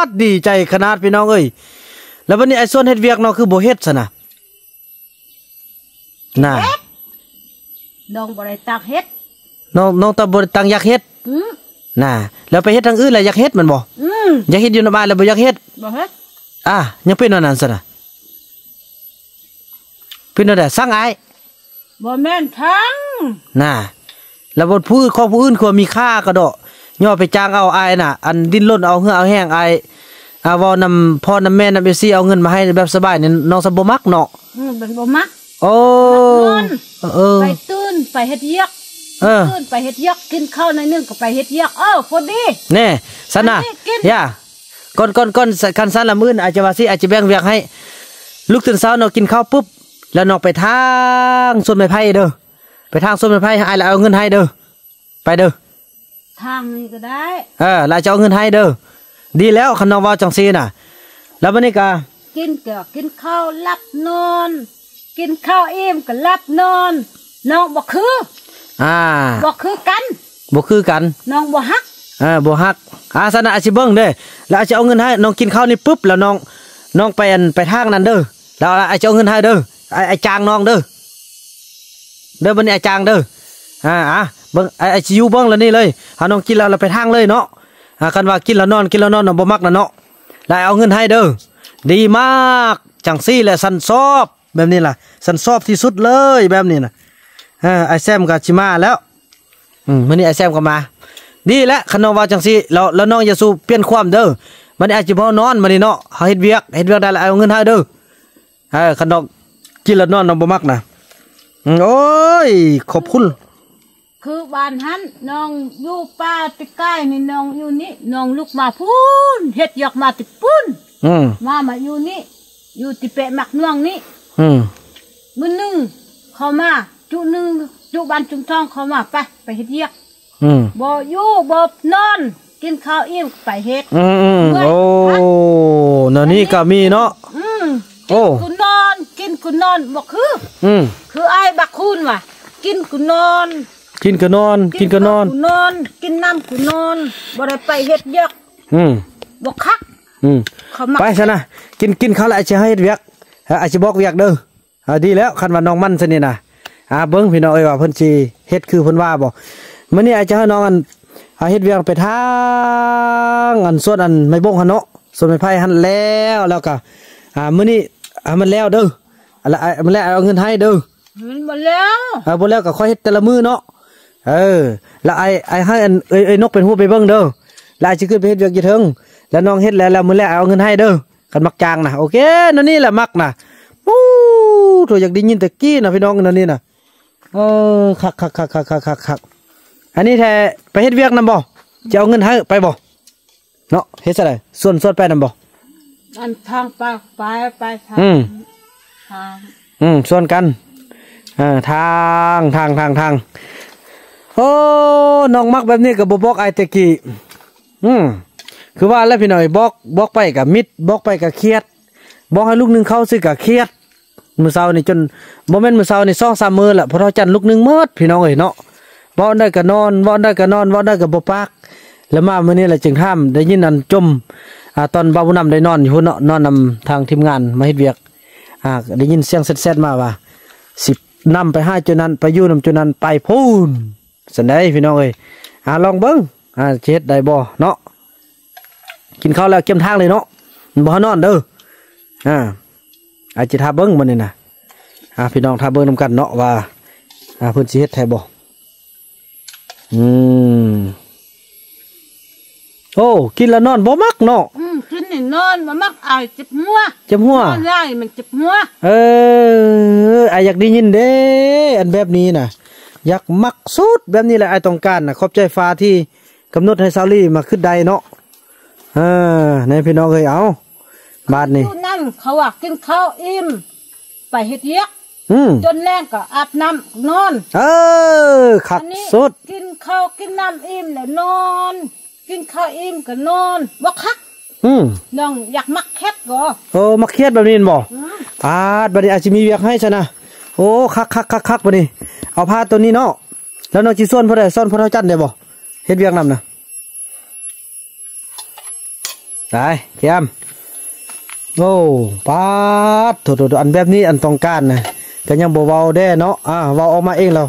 Speaker 2: ดดีใจขนาดพี่น้องเอ้ยแล้ววันนี้ไอ้ส่วนเฮ็ดเวียกเนาะคือบ่เฮ็ดซะนะน่ะ
Speaker 1: น้องบ่ได้ตากเฮ็ด
Speaker 2: น้องน้องตะบ่ได้ตั้งอยากเฮ็ด
Speaker 1: อืม
Speaker 2: น่ะแล้วไปเฮ็ดทางอื่นแล้วอยากเฮ็ดแมันบ่
Speaker 1: อืม
Speaker 2: อยากเฮ็ดอยู่ในบ้านแล้วบ่อยากเฮ็ด
Speaker 1: บ่เฮ็ด
Speaker 2: อะยังเป็นอันนั้นซะนะเป็นอันใดสั่งอ้าย
Speaker 1: บ่แม่นทั้ง
Speaker 2: น่ะแล้วบทพูดของผู้อื่นควรมีค่ากระโดด ย่อไปจ้างเอาอายน่ะ อันดิ้นรนเอาเหือเอาแห้งอายอาเวอนำพ่อนำแม่นำเอซี่เอาเงินมาให้แบบสบายนี่น้องสมบมักเนาะ
Speaker 1: อืมเป็นบ่มัก
Speaker 2: โอ้
Speaker 1: นอน
Speaker 2: เออ
Speaker 1: ไปตื่นไปเฮ็ดเวียก
Speaker 2: เออ
Speaker 1: ตื่นไปเฮ็ดเวียกกินข้าวหน่อยหนึงก็ไปเฮ็ดเวียกเออพอดี
Speaker 2: แน่สันนะ
Speaker 1: อันนี้กิน
Speaker 2: ย่าก่อนก่อนก่อนคันสันละมื้อน่ะอาจจะว่าสิอาจจะแบ่งเวียกให้ ลูกตื่นเช้าเนาะกินข้าวปุ๊บแล้วน้องไปทางสวนไม้ไผ่เด้อไปทางสวนไม้ไผ่ให้แล้วเอาเงินให้เด้อไปเด้อ
Speaker 1: ทางนี้ก็ได้
Speaker 2: เออแล้วจะเอาเงินให้เด้อดีแล้วคันน้องเว่าจังซี่น่ะ แล้ววันนี้ก็
Speaker 1: กินเกี่ยวกินข้าวหลับนอน กินข้าวอิ่มก็หลับนอนน้องบ่คือ
Speaker 2: อ่า
Speaker 1: บ่คือกัน
Speaker 2: บ่คือกัน
Speaker 1: น้องบ่ฮัก
Speaker 2: เออบ่ฮักอาสนะอาสิเบิ่งเด้อแล้วอาจจะเอาเงินให้น้องกินข้าวนี่ปุ๊บแล้วน้องน้องไปอันไปทางนั้นเด้อแล้วอาจจะเอาเงินให้เด้อไอ้ไอ้จางน้องเด้อเด้อบัดนี้ไอ้จางเด้ออ่าอะ เบิ่งไอ้ไอ้สิอยู่เบิ่งแล้วนี่เลยหาน้องกินแล้วเราไปทางเลยเนาะอ่ากันว่ากินแล้วนอนกินแล้วนอนน่ะบ่มักนะเนาะแล้วเอาเงินให้เด้อดีมากจังซี่แหละสันซอบแบบนี้ล่ะ สันซอบที่สุดเลยแบบนี้นะอ่าไอแซมก็สิมาแล้วอืมมื้อนี้ไอแซมก็มา ดีแล้วคันน้องว่าจังซี่แล้วแล้วน้องยาสูเปลี่ยนความเด้อมันอาจจะพอนอนมื้อนี้เนาะเฮาเฮ็ดเวียกเฮ็ดเวียกได้แล้วเอาเงินให้เด้อเออคันน้องกินแล้วนอนน้องบ่มักนะโอ้ยขอบคุณ
Speaker 1: คือบ้านหันน้องอยู่ป่าติใกล้นี่น้องอยู่นี่น้องลุกมาพูนเฮ็ดอยากมาติปุ้น
Speaker 2: อืม
Speaker 1: มามาอยู่นี่อยู่ติเปะมักน่วงนี่
Speaker 2: อืม
Speaker 1: มื้อหนึงเข้ามาจุหนึงจุบ้านจุงทองเข้ามาไปไปเฮ็ดเวียก
Speaker 2: อืม
Speaker 1: บ่อยู่บ่นอน กินข้าวอิ่มไปเฮ็ด
Speaker 2: อืมอืม
Speaker 1: เมื่อย
Speaker 2: โอ้นั่นนี่ก็มีเนาะ
Speaker 1: อืม
Speaker 2: โอ้
Speaker 1: กินกูนอน กินกูนอนบ่คือ
Speaker 2: อืม
Speaker 1: คือไอ้ายบักคุณว่ะกินกูนอน
Speaker 2: กินก็นอน กินก็นอน
Speaker 1: ข้าวกูนอน กินน้ำกูนอนบ่ได้ไปเฮ็ดเวียก
Speaker 2: อืม
Speaker 1: บ่คัก
Speaker 2: อืม
Speaker 1: เขามัก
Speaker 2: ไปซะนะกินกินข้าวแล้วอาจจะให้เฮ็ดเวียกเอ่ออาจจะบอกเวียกเด้ออ่าดีแล้วคันว่าน้องมันซะนี่นะอ่าเบิ่งพี่น้องเอ้ยว่าเพิ่นสิเฮ็ดคือเพิ่นว่าบ่มื้อนี้อาจจะให้น้องอันอ่าเฮ็ดเวียกไปทางอันส่วนอันไม้บงหั่นเนาะส่วนไม้ไผ่หั่นแล้วแล้วก็อ่ามื้อนี้อ่ามันแล้วเด้ออ่าแล้วอ่ามันแล้วเอาเงินให้เด้อ
Speaker 1: มันบ่แล้ว
Speaker 2: อ่าบ่แล้วก็ค่อยเฮ็ดแต่ละมื้อเนาะ เออ แล้วไอ้ไอ้ให้อันเอ้ยเอ้ยนกเป็นผู้ไปเบิ่งเด้อแล้วไอ้สิขึ้นไปเฮ็ดเวียกอยู่เทิงแล้วน้องเฮ็ดแล้วแล้วมื้อแลวเอาเงินให้เด้อกันมักจางนะโอเคนั่นนี่แหละมักนะปู้ตัวอยากได้ยินแต่กี้นะพี่น้องนั่นนี่นะเออคักคักคักคักคักคักคักอันนี้แท้ไปเฮ็ดเวียกนำบ่จะเอาเงินให้ไปบ่เนาะเฮ็ดซะได้ส่วนส่วนไปนำบ่
Speaker 1: อันทางไปไปไปทาง
Speaker 2: อืม
Speaker 1: ทาง
Speaker 2: อืมส่วนกันเอ่าทางทางทางทาง โอ้น้องมักแบบนี้กับบอกไอายแตะกี้อืมคือว่าแล้วพี่หน่อยบอกบอกไปกับมิดบอกไปกับเครียด บอกให้ลูกหนึงเข้าซื้อกับเครียดมือเช้านี่จนโมเมนต์มือเช้านี่สองสามมือแหละเพอเราจันลูกหนึงเมิดพี่น้องเอ้ยเนาะบอกได้ก็นอนบอกได้ก็นอนบอกได้ก็บ่ปากแล้วมามื้อนี้แหละจึงท่ามได้ยินอันจมอ่าตอนบ่าวนำได้นอนอยู่เนาะนอนนำทางทีมงานมาเฮ็ดเวียกอ่าได้ยินเสียงแซ่ดๆมาว่าสิบนำไปห้าจุดนั้นไปยู่นำจุดนั้นไปพูน สันได้พี่น้องเอ้ยอ่าลองเบิ้งอ่าเฮ็ดได้บ่เนาะกินข้าวแล้วเก็มทางเลยเนาะบ่นอนเด้ออ่าอาจจะทาเบิ้งมันนี่นะอ่าพี่น้องทาเบิ้งนำกันเนาะว่าอ่าเพิ่นสิเฮ็ดแท้บ่อืมโอ้กินแล้วนอนบ่มักเนาะ
Speaker 1: อืมกินนี่นอนบ่มักอายเจ็บหัว
Speaker 2: เจ็บหัว
Speaker 1: ได้มันเจ็บหัว
Speaker 2: เออไออยากได้ยินเด้อันแบบนี้นะ อยากมักสุดแบบนี้แหละไอต้องการนะขอบใจฟ้าที่กำหนดให้ซาลี่มาขึ้นใดเนาะเออในพี่น้องเคยเอาบาทนี่
Speaker 1: ผู้นั่นเขาว่ากินข้าวอิ่มไปเฮ็ดเวียก
Speaker 2: อืม
Speaker 1: จนแรงก็อาบน้ำนอน
Speaker 2: เออขัด
Speaker 1: อันนี้
Speaker 2: สุด
Speaker 1: กินข้าวกินน้ำอิ่มแล้วนอน กินข้าวอิ่มก็นอนบ่คัก
Speaker 2: อืม
Speaker 1: น้องอยากมักแคทก็
Speaker 2: โอ้มาเครียดแบบนี้บ่
Speaker 1: อืม
Speaker 2: ปาดบัดนี้อาจจะมีเวียกให้ชนะ โอ้คักคักคักคักบัดนี้เอาผ้าตัวนี้เนาะแล้วน้องจีส่วนพอได้ซ่อนพอเท่าจันได้บ่เฮ็ดเวียกนำนะได้เทียมโอ้ปาดโถโถโถอันแบบนี้อันต้องการนะก็ยังบ่เว้าได้เนาะอ่าเว้าออกมาเองเรา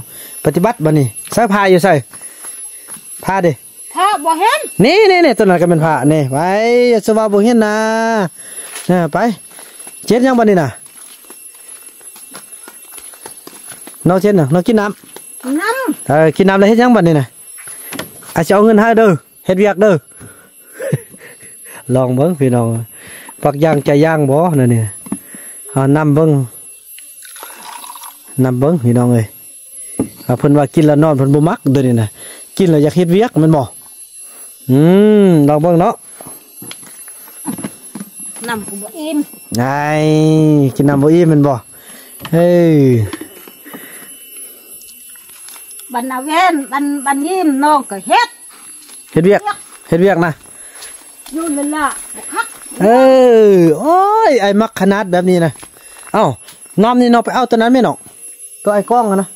Speaker 2: ปฏิบัติบัดนี้ใส่ผ้าอยู่ใส่ผ้าดิ
Speaker 1: ถ้าบ่เห็น
Speaker 2: นี่นี่นี่ตัวนั้นก็เป็นผ้านี่ไปอย่าสว่าบ่เห็นนะนะไปเช็ดยังบัดนี้น่ะ น้องเช็ดน่ะน้องกินน้ำ
Speaker 1: น้
Speaker 2: เออกินน้ำแล้วเฮ็ดยังบัดนี้น่ะอาจจะเอาเงินให้เด้อเฮ็ดเวียกเด้อลองเบิ่งพี่น้องปักย่างใจย่าง บ่นั่นนี่เอานำเบิ่งนำเบิ่งพี่น้องเอ้ยอ่าเพิ่นว่ากินแล้วนอนเพิ่นบ่มักเด้อนี่น่ะกินแล้วอยากเฮ็ดเวียกแมันบ่อืมลองเบิ่งเนาะำ
Speaker 1: น้ำกูบ่อิ่ม
Speaker 2: ไงกินน้ำบ่อิ่มแมันบ่เฮ้ย
Speaker 1: บันอาเวนบันบันยิ้มน้องก็เฮ็ด
Speaker 2: เฮ็ดเวียกเฮ็ดเวียกนะ
Speaker 1: อยู่นั่นล่ะบ่คัก
Speaker 2: เออโอ้ยไอ้มักขนาดแบบนี้นะเอ้าน้อมนี่น้องไปเอาตัวนั้นไหม่น้องตัวไอ้กล้องอะนะ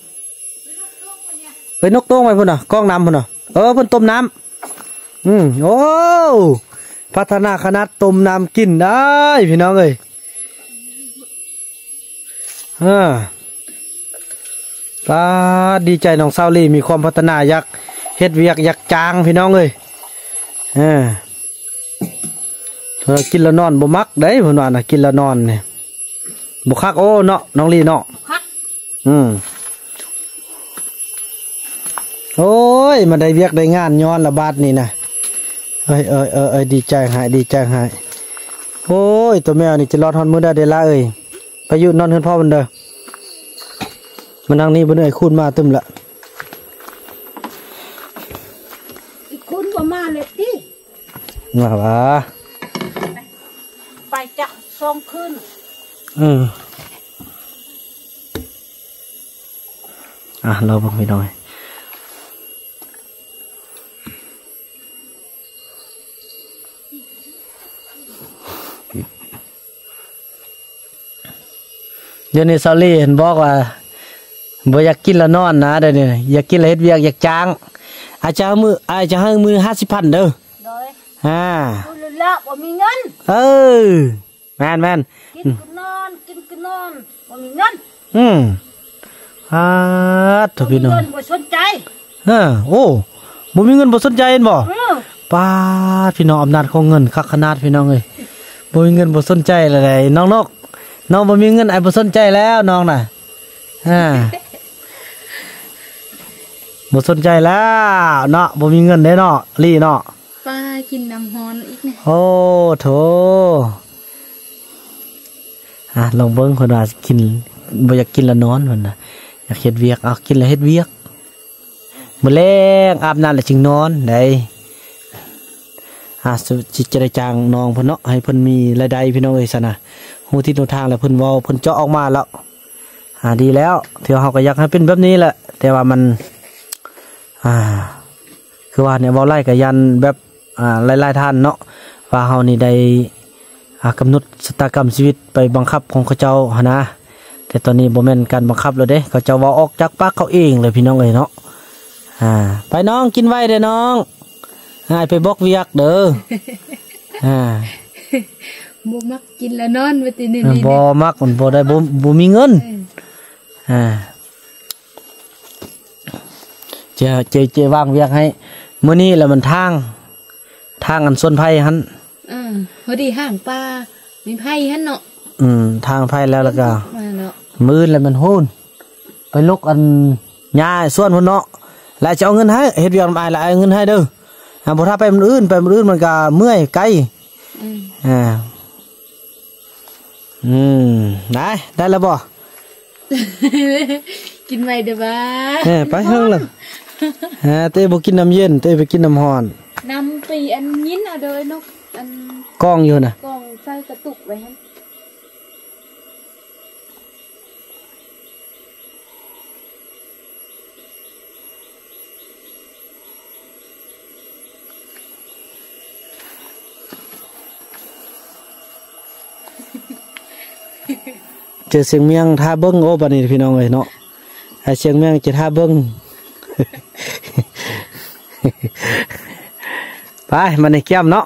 Speaker 2: ไปนกโต้งไปพุ่นน่ะกล้องน้ำพุ่นน่ะเออเพุ่นต้มน้ำอืมโอ้พัฒนาขนาดต้มน้ำกินได้พี่น้องเอ้ยอ่า ปาดดีใจน้องซาวลี่มีความพัฒนาอยากเฮ็ดเวียกอยากจางพี่น้องเอ้ยอ่าเออกินแล้วนอนบ่มักได้เพิ่นว่าน่ะกินแล้วนอนนี่บ่คักโอ้เนาะน้องลีเนาะ
Speaker 1: คัก
Speaker 2: อืมโอ้ยมาได้เวียกได้งานย้อนละบาดนี่นะเอ้ยเอ้ยเอ้ยเอ้ยดีใจหายดีใจหายโอ้ยตัวแมวนี่จะรอดฮอนมื้อได้เดอละเอ้ยไปอยู่นอนเฮือนพ่อมันเด้อ มันนั่งนี่บ่เหนื่อยคูนมาตึมละ
Speaker 1: อีกคุณบ่มาเลยติ
Speaker 2: ว่าว่า
Speaker 1: ไปจักสองคืน
Speaker 2: อืมอะเราเบังไปหน่อยเดี๋ยวนี้ซอลี่เห็นบอกว่า บ่อยากกินแล้วนอนนะเดี๋ยวนี้อยากกินแล้วเฮ็ดเวียกอยากจ้าง อาจจะเอามืออาจจะให้มือห้าสิบพันเด้อ
Speaker 1: โดย
Speaker 2: อ่า
Speaker 1: อยู่นั่นล่ะบ่มีเงิน
Speaker 2: เออแม่นแม่น
Speaker 1: กินก็นอนกินก็นอนบ่มีเงิน
Speaker 2: อืมอ่าถูกพี่น้อง
Speaker 1: บ่มีเงินบ่สนใจ
Speaker 2: เออโอ้บ่มีเงินบ่สนใจเห็นบ่
Speaker 1: เออ
Speaker 2: ป้าดพี่น้องอำนาจของเงินคักขนาดพี่น้องเอ้ยบ่มีเงินบ่สนใจอะไรน้องนกน้องบ่มีเงินไอ้บ่สนใจแล้วน้องน่ะอ่า บ่สนใจแล้วเนาะบ่มีเงินเด้เนาะลี่เนาะ
Speaker 4: ป้ากินน้ำฮอนอีกเนี่ย
Speaker 2: โอ้โถอะลองเบิ่งคนว่ากินบ่อยากกินแล้วนอนเพิ่นน่ะอยากเฮ็ดเวียกเอากินแล้วเฮ็ดเวียกมื้อแลงอาบน้ำแล้วจึงนอนได้อะสุจิจะได้จ้างน้องเพิ่นเนาะให้เพิ่นมีรายได้พี่น้องเอ้ยซั่นน่ะฮู้ที่ฮู้ทางแล้วเพิ่นเว้าเพิ่นเจาะออกมาแล้วอ่าดีแล้วเที่ยวเฮาก็อยากให้เป็นแบบนี้แหละแต่ว่ามัน อ่า คือว่าเนี่ยเว้าไล่กับยันแบบอ่าหลายๆท่านเนาะว่าเฮานี่ได้อ่ากำหนดชะตากรรมชีวิตไปบังคับของเขาเจ้าหนนะแต่ตอนนี้บ่แม่นการบังคับแล้วเด้เขาเจ้าเว้าออกจากปากเขาเองเลยพี่น้องเอ้ยเนาะอ่า ไปน้องกินไว้เด้อน้องอ่าไปบอกเวียกเด้ออ่า
Speaker 4: บ่มักกินแล้วนอนไปตีนี่นี่
Speaker 2: บ่มักมันบ่ได้บ่บ่มีเงินอ่า เจเจเจวางเวียกให้มื้อนี้แหละมันทาง ทางอันส่วนไผหั่น
Speaker 4: อ่าพอดีห่างปลามีไผ่ฮั่นเนาะ
Speaker 2: อืมทางไผแล้วแล้วก็
Speaker 4: มาเนาะ
Speaker 2: มือแล้วมันโหนไปลกอันหญ้าส่วนพุ่นเนาะแล้วจะเอาเงินให้เฮ็ดเวียกนำอายแล้วเอาเงินให้เด้ออ่าบ่ถ้าไปมันอื่นไปมันอื่นมันก็เมื่อยไกล
Speaker 4: อืม
Speaker 2: อ่าอืมได้ได้แล้วบ่
Speaker 4: กินไว้เด้อบ้า
Speaker 2: เอ้ยไปเฮิงเลย อ่าเต้บ่กินน้ำเย็นเต้ไปกินน้ำร้อน
Speaker 4: นำปีอันยินเอาเด้อนกอัน
Speaker 2: กล้องอยู่
Speaker 4: ไว้หั่น
Speaker 2: เจอเสียงเมียงท่าเบิ้งโอ้บัดนี้พี่น้องเอ้ยเนาะไอ้เสียงเมียงจะท่าเบิ้งไปมันในแก้มเนาะ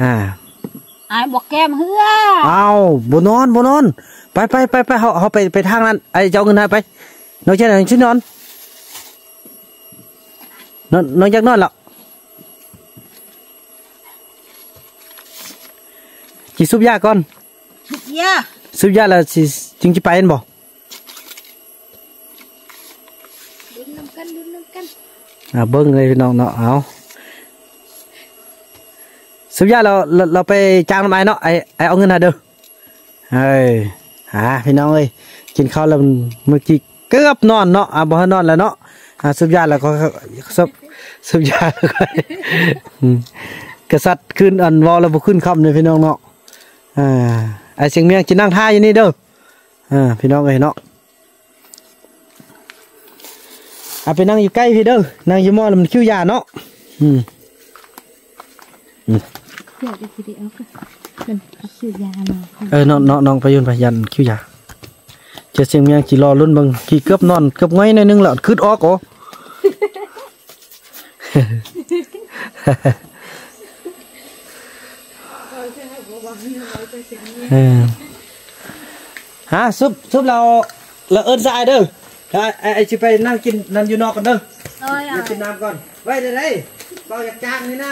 Speaker 2: อ่า
Speaker 1: อายบอกแก้มเฮือ
Speaker 2: เอาบนอนบนอนไปไปไปไปเขาเขาไปไปทางนั้นไอ้เจ้าเงินให้ไปน้องเช่นน้องชิ้นนอนนอนน้องอยากนอนหรอจีซุบยาก่อน
Speaker 1: ทุกยา
Speaker 2: ซุบยาแล้วสิจึงจะไปเห็นบ่
Speaker 4: ลุ้นน้ำกันลุ้นน้ำกัน
Speaker 2: อ่าเบิ้งเลยพี่น้องเนาะเอาซุบยาเราเราเราไปจ้างน้ำไอ้เนาะไอ้ไอ้เอาเงินหาเด้อเฮ้ยหาพี่น้องเอ้ยกินข้าวแล้วมันเมื่อกี้เกือบนอนเนาะอ่าบ่ให้นอนแล้วเนาะอ่าซุบยาแล้วก็ซุบซุบยาแล้วก็อืมกษัตริย์ขึ้นอันวอลแล้วบ่ขึ้นคำเลยพี่น้องเนาะอ่าไอ้เสียงเมียงจะนั่งท่าอยู่นี่เด้ออ่าพี่น้องเอ้ยเนาะ อะไปนั่งอยู่ใกล้พี่เด้อนั่งอยู่หม้อแล้วมันคิ้วยาเนาะอืม
Speaker 4: เดี๋ยวไปคิดเอาก็เป็นเอาซื้อยามาให้
Speaker 2: เออน้องน้องน้องไปยืนไปยันคิ้วยาเจะเสียงเมียงจีรอรุ่นเบังกี่เกือบนอนเกือบง่อยหน่อยนึงแล้วคืดออกอ๋อเออฮะซุปซุปเราเราเอิ้นสายเด้อ ไอ้ไอ้ไอ้สิไปนั่งกินนั่นอยู่นอกกันเด้อ
Speaker 1: เอ้ย
Speaker 2: เดี๋ยวกินน้ำก่อนไว้เดี๋ยวได้เบาอยากจ้างนี่นะ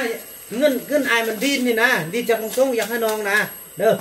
Speaker 2: เงินเงินไอ้มันดีนนี่นะ ดีจากตรงๆอยากให้น้องนะเด้อ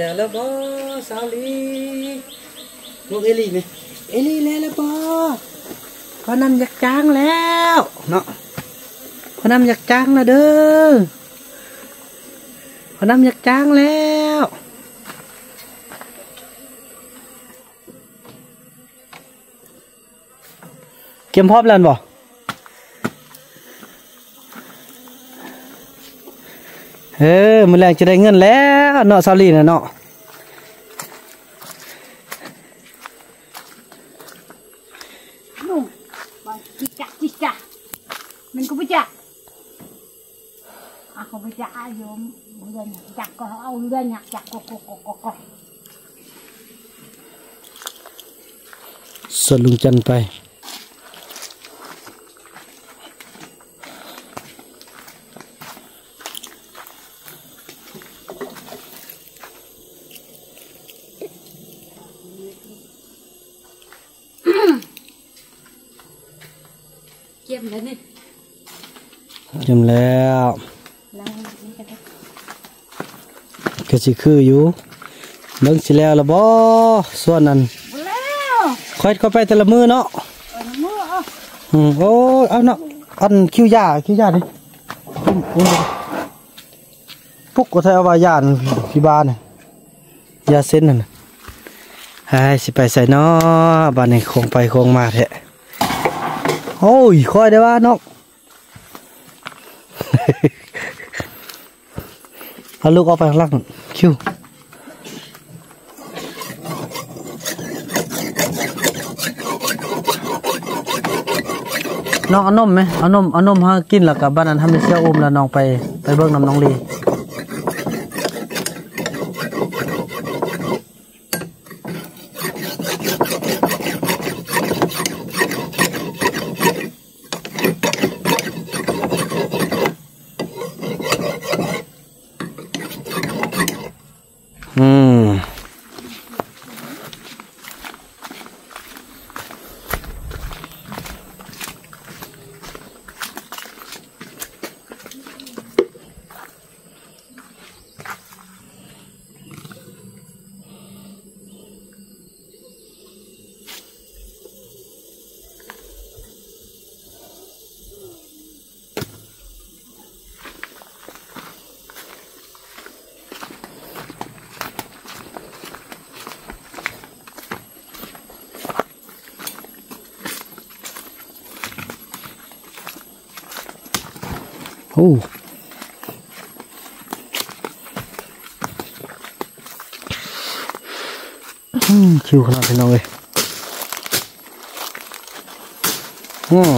Speaker 2: เออเดี๋ยวแล้วบอสาวลีลูกเอลี่ไหมเอลี่แล้วแล้วบอพอนำอยากจ้างแล้วเนาะพอนำอยากจ้างแล้วเด้อพอนำอยากจ้างแล้วเกมพร้อมแล้วบ่ เออมือแรงจะได้เงินแล้วเนาะซาลีนะเนาะ
Speaker 1: นุ่งมาจิกจักจิกจักมันก็ไม่จักอะเขาไม่จักอาโยมเรื่องจักก็เอาเรื่องจักก็ก็ก็ก็ก็
Speaker 2: ส่วนลุงจันทร์ไป
Speaker 4: เก็บแล้วนี่
Speaker 2: จำแล้ว
Speaker 4: ล้างนี่ก็ได้
Speaker 2: ก็สิคืออยู่เบิ่งสิแล้วละบ่ส่วนนั้น
Speaker 1: แล้ว
Speaker 2: ค่อยเข้าไปแต่ละมือเนาะ
Speaker 1: เออมือเอา
Speaker 2: อืมโอ้ยเอาเนาะอันคิวยาคิวยาดิปุ้มปุ้มปุ๊กก็ใช้เอาว่ายานพี่บ้านน่ะยาเส้นนั่นน่ะไอ้สิไปใส่น้อบ้านนี้คงไปคงมาแท้โอ้ยคอยได้ว่าน้อง เอาลูกออกไปข้างล่างคิวน้องเอานมไหมเอานมเอานมห้กินแล้วกับบ้านนั้นทำเป็นเชี่ยวอุ้มแล้วน้องไปไปเบิ่งน้ำน้องลี คิวขนาดพี่น้องเลยอืม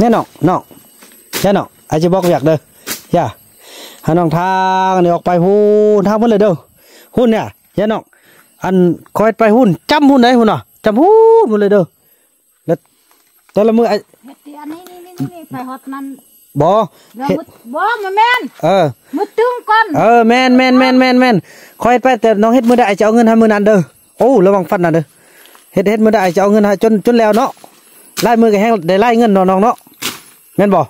Speaker 2: แน่นอนน้องแน่นอนอาจจะบอกอยากเด้อย่าหาน้องทางนี่ออกไปหุ่นทางมันเลยเด้อ หุ่นเนี่ยแน่นอนอันคอยไปหุ่นจำหุ่นไหนหุ่นอะจำหุ่นมันเลยเด้อแล้วแต่ละมือไอ้
Speaker 1: เฮ็ดที่อันนี้นี่นี่นี่ไปฮอดนั้น
Speaker 2: บอ
Speaker 1: เดี๋ยว
Speaker 2: เฮ็ด
Speaker 1: มุดบ่มาแม่น
Speaker 2: เออ
Speaker 1: มุดตึงก่อน
Speaker 2: เออแมนแมนแมนแมนแมนคอยไปแต่น้องเฮ็ดมือได้ไอจะเอาเงินให้มือนั้นเด้อโอ้ระวังฟันนะเด้อเฮ็ดเฮ็ดมือได้ไอจะเอาเงินให้จนจนแล้วเนาะไล่มือก็แห้งได้ไล่เงินเนาะน้องเนาะแม่นบ่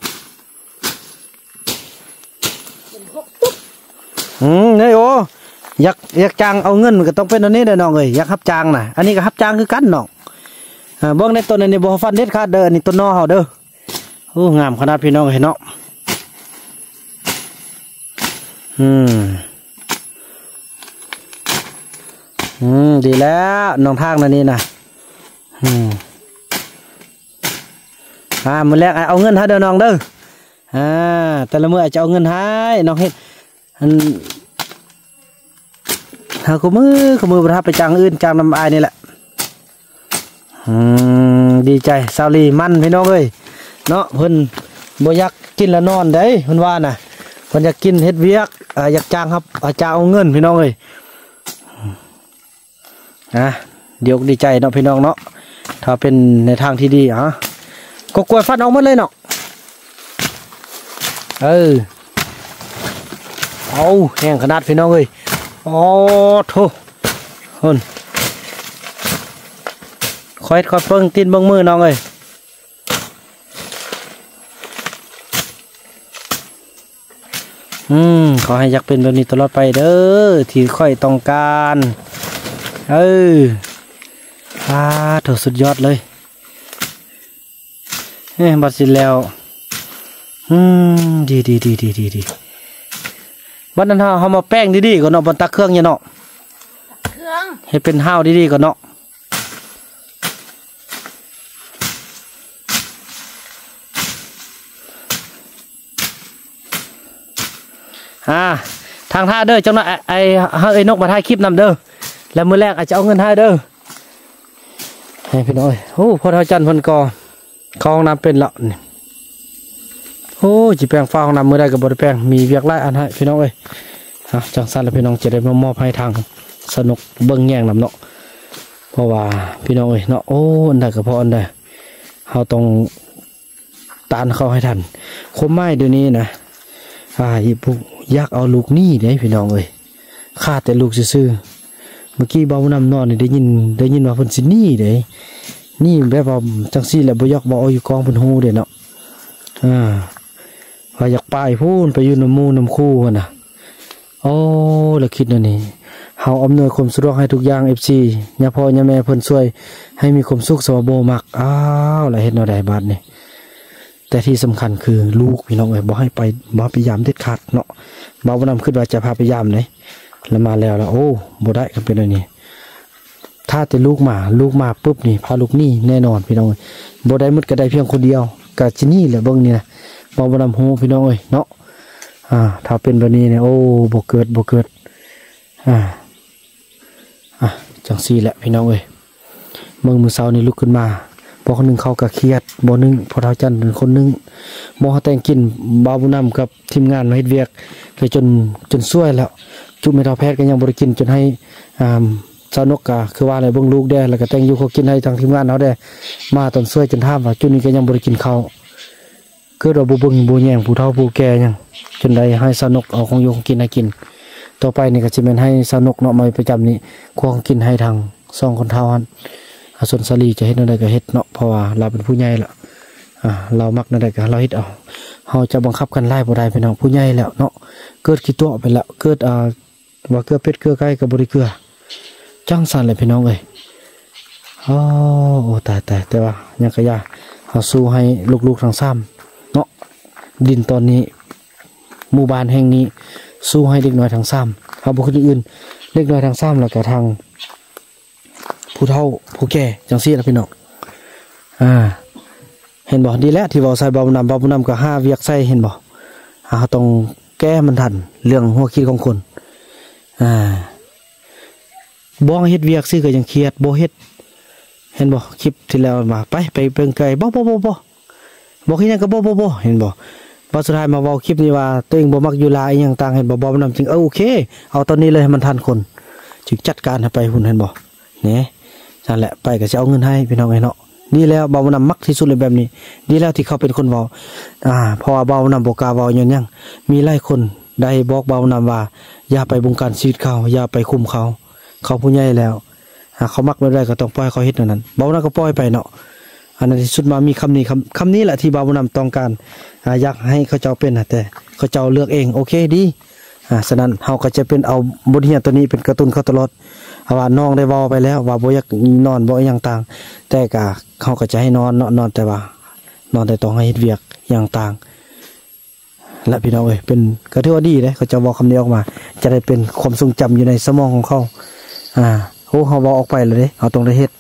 Speaker 2: อืมนี่โอ อยากอยากจ้างเอาเงินมันก็ต้องเป็นอันนี้เด้อน้องเอ้ยอยากรับจ้างน่ะอันนี้ก็รับจ้างคือกันน้องอ่าเบิ่งในต้นอันนี้บ่ฟันเด็ดขาดเด้ออันนี้ต้นนอเฮาเด้อโอ้งามขนาดพี่น้องเห็นเนาะอืมอืมดีแล้วน้องทางนั่นนี่นะอืมอ่ามือแรกอะเอาเงินให้เด้อน้องเด้ออ่าแต่ละมืออาจจะเอาเงินให้น้องเฮ็ดอัน หาขมือขมือประทับไปจ้างอื่นจ้างน้ำอายนี่แหละอืมดีใจสาลีมันพี่น้องเอ้ยเนาะเพิ่นบ่อยากกินแล้วนอนได้เพิ่นว่าน่ะเพิ่นอยากกินเฮ็ดเวียกอยากจ้างครับอาจจะเอาเงินพี่น้องเอ้ยนะเดี๋ยวดีใจเนาะพี่น้องเนาะถ้าเป็นในทางที่ดีอะก็กวฟันออกหมดเลยเนาะเออเอาแห้งขนาดพี่น้องเอ้ย โอ้โถหุ่นคอยคอยเพิ่งตีนเบิ้งมือน้องเอ้ยอืมขอให้อยากเป็นแบบนี้ตลอดไปเด้อที่ค่อยต้องการเอออ่าโถสุดยอดเลยเฮ้ยบัดสิ้นแล้วอืมดีดีดีดีดีดี บัดนั้นเฮาเฮามาแป้งดีๆก่อนเนาะบนตักเครื่องเนี่ยเนาะ
Speaker 1: เครื่อง
Speaker 2: ให้เป็นห้าวดีๆก่อนเนาะอ่าทางท่าเด้อจังหน่อยไอ้ไอ้เฮาเอ้ยนกมาถ่ายคลิปนำเด้อแล้วมือแรกอาจจะเอาเงินให้เด้อให้พี่น้อยโอ้พอเท่าจันทร์เพนกอเข้าห้องน้ำเป็นและนี่ โอ้จีแปลงฟ้าห้องน้ำมือได้กับบริแปลงมีเวียกไล่อันให้พี่น้องเอ้ยเอาจังสันแล้วพี่น้องจะได้มามอบให้ทางสนุกเบิ้งแย่งนำเนาะเพราะว่าพี่น้องเอ้ยเนาะโอ้อันใดก็พออันใดเราต้องตานเข้าให้ทันคมไม้เดี๋ยวนี้นะอ่าอีปุ๊อยากเอาลูกนี่เด้พี่น้องเอ้ยฆ่าแต่ลูกซื่อเมื่อกี้เบานำนอนนี่ได้ยินได้ยินว่าเพิ่นสิหนี่เด้นี่แบบว่าจังซี่แหละบ่ยากบ่เอาอยู่กองเพิ่นฮู้เด้เนาะอ่า ว่าอยากไปพูนไปอยู่น้ำมูน้ำคู่นนะโอ้แล้วคิดนั่นนี่เฮาอำนวยความสะดวกให้ทุกอย่าง FC ย่าพ่อย่าแม่เพิ่นช่วย ให้มีความสุขสวาโบมักอ้าวแล้วเฮ็ดแนวใดบาดนี่แต่ที่สำคัญคือลูกพี่น้องเอ้ยบ่ให้ไปบ่ไปยามเด็ดขาดเนาะบ่าวบ่นำคิดว่าจะพาไปยามเด้แล้วมาแล้วแล้วโอ้บ่ได้ก็เป็นอันนี้ถ้าแต่ลูกมาลูกมาปุ๊บนี่พาลูกนี่แน่นอนพี่น้องเอ้ยบ่ได้หมดก็ได้เพียงคนเดียวก็สินี่แหละเบิ่งนี่นะ บาบ่นำฮู้พี่น้องเอ้ยเนาะอ่า ถ้าเป็นแบบนี้เนี่ยโอ้บ่เกิดบ่เกิดอ่าอะจังซี่แหละพี่น้องเอ้ยเมื่อมือเช้านี่ลุกขึ้นมาบ่คนหนึงเขาก็เครียดบ่หนึงพอเท้าจันทร์เป็นคนหนึงบ่เขาแต่งกินบ่าวบุญนำกับทีมงานมาเฮ็ดเวียกเลยจนจนซวยแล้ว จุไม่เท่าแพทย์ก็ยังบ่ได้กินจนให้อ่าสาวนกก็คือว่าอะไรเบิ่งลูกแด้แล้วก็แต่งอยู่เขากินให้ทางทีมงานเขาได้มาตอนซวยจนถามว่าจุนี้ก็ยังบ่ได้กินข้าว เกิดว่าบ่เบิ่งบ่แยงผู้เฒ่าผู้แก่ยังจนได้ให้สาวนกเอาของอยู่ของกินให้กิน ต่อไปนี่ก็จะเป็นให้สนุกเนาะมาประจำนี้ควงกินให้ทางสองคนเท่าหันอาสนสลีจะเฮ็ดอะไรก็เฮ็ดเนาะเพราะว่าเราเป็นผู้ใหญ่ล้วอ่าเรามักนั่นใดก็เราเฮ็ดเอาเฮาจะบังคับกันไล่บ่ได้พี่น้องผู้ใหญ่แล้วเนาะเกิดขี้ตัวไปแล้วเกิดอ่าว่าเกลือเป็ดเกลือไก่ก็บ่ได้เกลือจังสันเลยพี่น้องเอ้ยโอ้โอ้ตายตายแต่ว่ายังก็ยาเฮาสู้ให้ลูกๆทั้งซ้ำ ดินตอนนี้ หมู่บ้านแห่งนี้ สู้ให้เด็กน้อยทางซ้ำเอาบุคคลอื่นเด็กน้อยทางซ้ำแล้วก็ทาง ผู้เฒ่าผู้แก่จังซี่นะพี่น้องอ่า เห็นบ่ดีแล้วที่เว้าใส่เบานำเบานำก็ห้าเวียกใส่เห็นบ่อ่าต้องแก้มันทันเรื่องหัวคิดของคนอ่าบ่เฮ็ดเวียกซิก็ยังเครียดบ่เฮ็ดเห็นบ่คลิปที่แล้วมาไปไปเบิ่งไกลบ่บ่บ่บ่บ่คิดหยังก็บ่บ่บ่เห็นบ่ พอสุดท้ายมาว้าคลิปนี้ว่าตัวเองบ่มักอยู่ลายอย่างต่างเห็นบ่บ่นำจริงเออโอเค เอาตอนนี้เลยให้มันทันคนจึงจัดการให้ไปหุ่นเห็นบ่เนี่ยนั่นแหละไปก็จะเอาเงินให้พี่น้องไอ้เนาะนี่แล้วเบานำมักที่สุดเลยแบบนี้ดีแล้วที่เขาเป็นคนเว้าอ่าพราะว่าเบานำบ่กล้าเว้าย้อนยังมีหลายคนได้บอกเบานำว่า อย่าไปบงการชีวิตเขาอย่าไปคุมเขา เขาผู้ใหญ่แล้วเขามักไม่ได้ก็ต้องปล่อยเขาเฮ็ดเท่านั้นเบานำก็ปล่อยไปเนาะ อันที่สุดมามีคำนี้คำคำนี้แหละที่บาวบุญนำต้องการอยากให้เขาเจ้าเป็นแต่เขาเจ้าเลือกเองโอเคดีอ่าฉะนั้นเฮาก็จะเป็นเอาบทเรียนตัวนี้เป็นกระตุ้นเขาตลอดว่าน้องได้ว้าไปแล้วว่าบ่อยากนอนบ่อย่างต่าง แต่ก็เขาก็จะให้นอนนอนแต่ว่า นอนแต่ต้องให้เฮ็ดเวียกอย่างต่างและพี่น้องเอ้ยเป็นก็ถือว่าดีเลยเขาจะบอกคำนี้ออกมา จะได้เป็นความทรงจำอยู่ในสมองของเขาอ่าโอ้เขาบอกออกไปเลยเด้เขาต้องได้เฮ็ด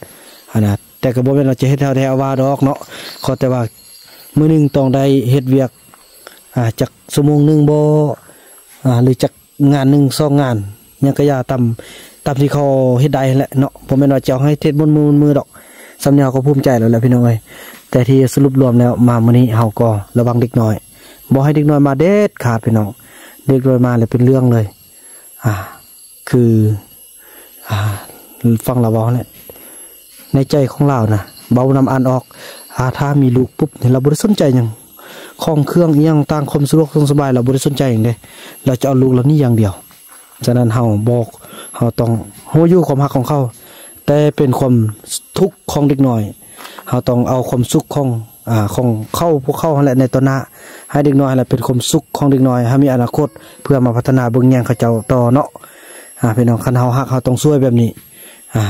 Speaker 2: อันนะ แต่ก็บ่แม่นว่าจะเฮ็ดเท่าแท้ว่าดอกเนาะขอแต่ว่ามื้อหนึงต้องได้เฮ็ดเวียกอ่าจักชั่วโมงหนึงบ่อ่าหรือจักงานหนึงสองงานยังก็อย่าตาตามที่เขาเฮ็ดได้แหละเนาะบ่แม่นว่าจะเอาให้เทศบนมือมือดอกสำเนียงก็ภูมิใจแล้วแหละพี่น้องเอ้ยแต่ที่สรุปรวมแล้วมามื้อนี้เฮาก็ระวังเด็กน้อยบ่ให้เด็กน้อยมาเด็ดขาดพี่น้องเด็กน้อยมาเลยเป็นเรื่องเลย อ่า คือ อ่า ฟังเราเว้าแหละ ในใจของเรานะเบานำอ่านออกอาถ้ามีลูกปุ๊บเนี่ยเราบริสนใจอย่างของเครื่องอหยังต่างความสะดวกสบายเราบริสนใจอย่างเดเราจะเอาลูกเรานี่อย่างเดียวฉะนั้นเฮาบอกเฮาต้องฮู้ยู่ความรักของเขาแต่เป็นความทุกข์ของเด็กน้อยเฮาต้องเอาความสุขของอ่าของเข้าพวกเข้าแหละในตอนหน้าให้เด็กน้อยแหละเป็นความสุขของเด็กน้อยให้มีอนาคต เพื่อมาพัฒนาเบิ่งแยงเขาเจ้าต่อเนาะอ่าพี่น้องคันเฮาฮักเฮาต้องช่วยแบบนี้อ่า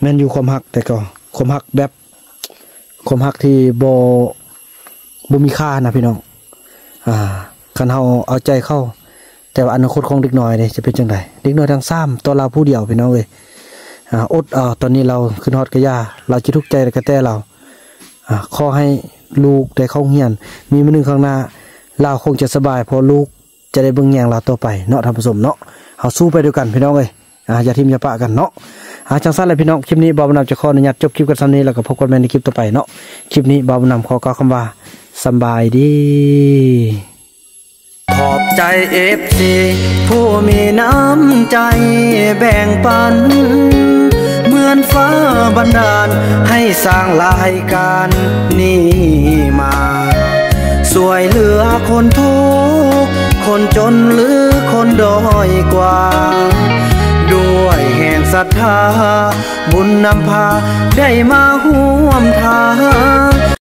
Speaker 2: แม่นอยู่ความหักแต่ก็ความหักแบบความหักที่บ่บ่มีค่านะพี่น้อง อ่าคันเฮาเอาใจเข้า แต่ว่าอนาคตของเด็กน้อยนี่จะเป็นจังไดเด็กน้อยทั้งซ้ำตัวเราผู้เดียวพี่น้องเอ้ยอ่าอดเอาตอนนี้เราขึ้นฮอดกระยา เราจะทุกข์ใจกระแต้เรา อ่าขอให้ลูกได้เข้าเรียน มีมื้อหนึงข้างหน้า เราคงจะสบายเพราะลูกจะได้เบิ่งแยงเราต่อไปเนาะท่านผู้ชมเนาะเฮาสู้ไปด้วยกันพี่น้องเอ้ยอ่าอย่าทิมอย่าปะกันเนาะ อาจังสั้นเลยพี่น้องคลิปนี้บาวบุญนำจะขออนุญาตจบคลิปกันซ้ำนี้แล้วก็พบกันใหม่ในคลิปต่อไปเนาะคลิปนี้บาวบุญนำขอกล่าวคำว่าสบายดีขอบใจเอฟซีผู้มีน้ำใจแบ่งปัน เหมือนฟ้าบันดาลให้สร้างรายการนี้มาสวยเหลือคนทุกคนจนหรือคนด้อยกว่า ด้วยแห่งศรัทธา บุญนำพาได้มาห่วมทาง